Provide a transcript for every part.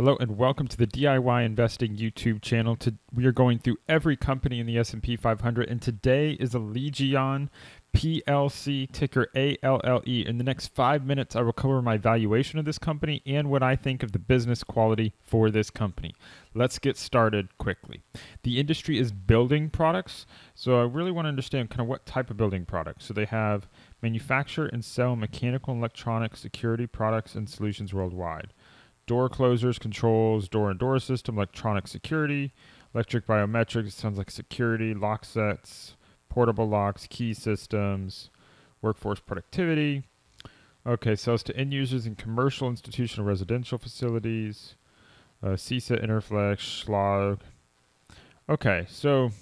Hello and welcome to the DIY Investing YouTube channel. To, we are going through every company in the S&P 500 and today is Allegion PLC ticker ALLE. In the next 5 minutes I will cover my valuation of this company and what I think of the business quality for this company. Let's get started quickly. The industry is building products, so I really want to understand kind of what type of building products. So they have manufacture and sell mechanical and electronic security products and solutions worldwide door closers, controls, door and door system, electronic security, electric biometrics, sounds like security, lock sets, portable locks, key systems, workforce productivity. Okay, sales to end users in commercial, institutional, residential facilities, uh, CISA, Interflex, Schlage. Okay, so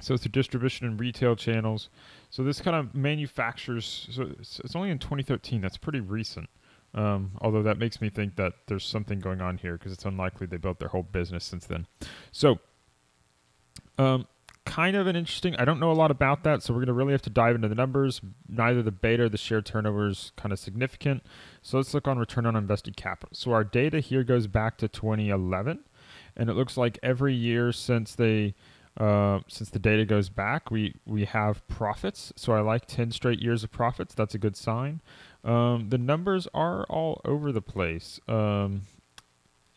so the distribution and retail channels. So this kind of manufactures. So it's, it's only in 2013. That's pretty recent. Um, although that makes me think that there's something going on here because it's unlikely they built their whole business since then. So, um, kind of an interesting. I don't know a lot about that, so we're going to really have to dive into the numbers. Neither the beta or the share turnover is kind of significant. So let's look on return on invested capital. So our data here goes back to 2011, and it looks like every year since they uh, since the data goes back, we we have profits. So I like 10 straight years of profits. That's a good sign. Um, the numbers are all over the place. Um,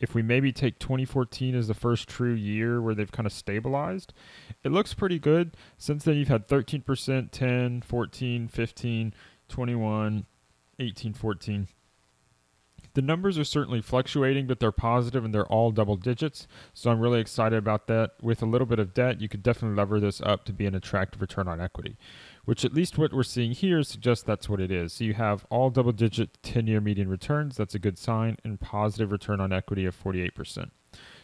if we maybe take 2014 as the first true year where they've kind of stabilized, it looks pretty good. Since then, you've had 13%, 10, 14, 15, 21, 18, 14. The numbers are certainly fluctuating, but they're positive and they're all double digits. So I'm really excited about that. With a little bit of debt, you could definitely lever this up to be an attractive return on equity, which at least what we're seeing here suggests that's what it is. So you have all double digit 10 year median returns. That's a good sign, and positive return on equity of 48%.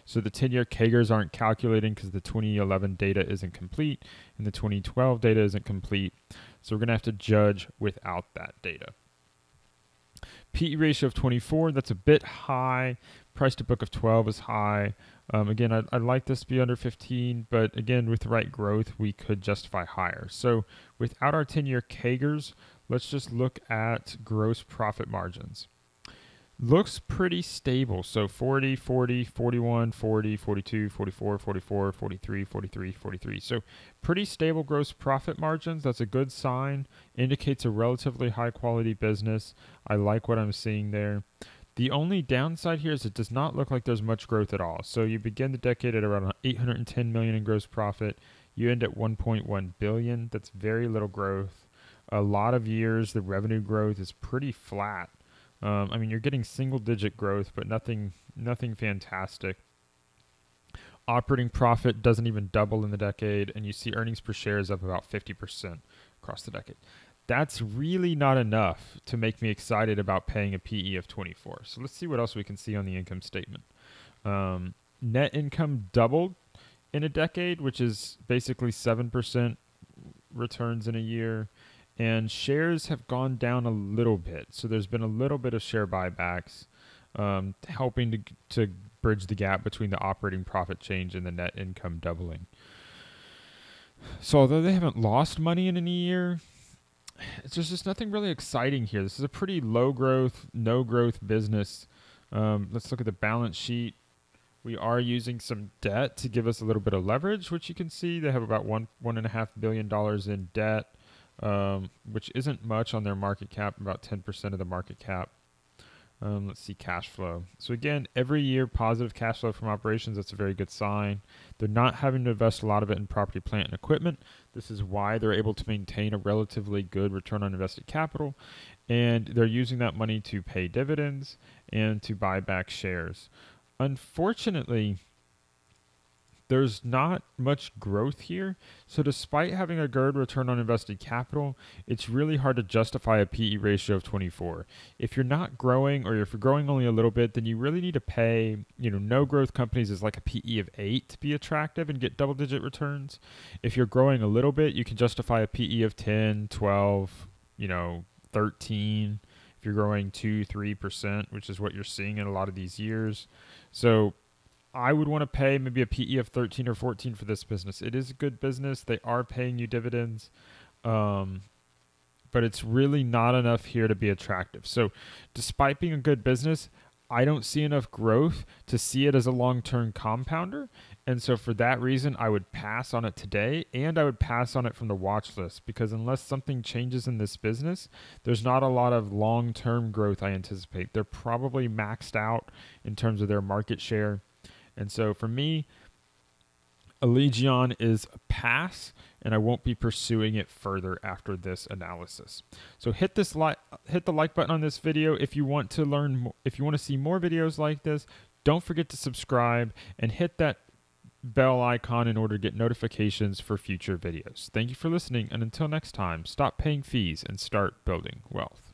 So the 10 year CAGRs aren't calculating because the 2011 data isn't complete and the 2012 data isn't complete. So we're going to have to judge without that data. PE ratio of 24, that's a bit high. Price to book of 12 is high. Um, again, I'd, I'd, like this to be under 15, but again, with the right growth, we could justify higher. So without our 10 year CAGRs, let's just look at gross profit margins looks pretty stable. So 40, 40, 41, 40, 42, 44, 44, 43, 43, 43. So pretty stable gross profit margins. That's a good sign. Indicates a relatively high quality business. I like what I'm seeing there. The only downside here is it does not look like there's much growth at all. So you begin the decade at around 810 million in gross profit. You end at 1.1 billion. That's very little growth. A lot of years the revenue growth is pretty flat. Um, I mean, you're getting single digit growth, but nothing nothing fantastic. Operating profit doesn't even double in the decade, and you see earnings per share is up about 50% across the decade. That's really not enough to make me excited about paying a PE of 24. So let's see what else we can see on the income statement. Um, net income doubled in a decade, which is basically 7% returns in a year and shares have gone down a little bit. So there's been a little bit of share buybacks, um, helping to to bridge the gap between the operating profit change and the net income doubling. So although they haven't lost money in any year, it's just, just nothing really exciting here. This is a pretty low growth, no growth business. Um, let's look at the balance sheet. We are using some debt to give us a little bit of leverage, which you can see they have about one one and a half billion dollars in debt um, which isn't much on their market cap, about 10% of the market cap. Um, let's see cash flow. So again, every year positive cash flow from operations. That's a very good sign. They're not having to invest a lot of it in property, plant, and equipment. This is why they're able to maintain a relatively good return on invested capital, and they're using that money to pay dividends and to buy back shares. Unfortunately, there's not much growth here. So despite having a good return on invested capital, it's really hard to justify a PE ratio of 24. If you're not growing or if you're growing only a little bit, then you really need to pay, you know, no growth companies is like a PE of 8 to be attractive and get double digit returns. If you're growing a little bit, you can justify a PE of 10, 12, you know, 13 if you're growing 2 3% which is what you're seeing in a lot of these years so I would want to pay maybe a PE of 13 or 14 for this business. It is a good business. They are paying you dividends. Um, but it's really not enough here to be attractive. So, despite being a good business, I don't see enough growth to see it as a long term compounder. And so, for that reason, I would pass on it today and I would pass on it from the watch list because unless something changes in this business, there's not a lot of long term growth I anticipate. They're probably maxed out in terms of their market share. And so, for me, Allegion is a pass, and I won't be pursuing it further after this analysis. So hit this like hit the like button on this video if you want to learn if you want to see more videos like this. Don't forget to subscribe and hit that bell icon in order to get notifications for future videos. Thank you for listening, and until next time, stop paying fees and start building wealth.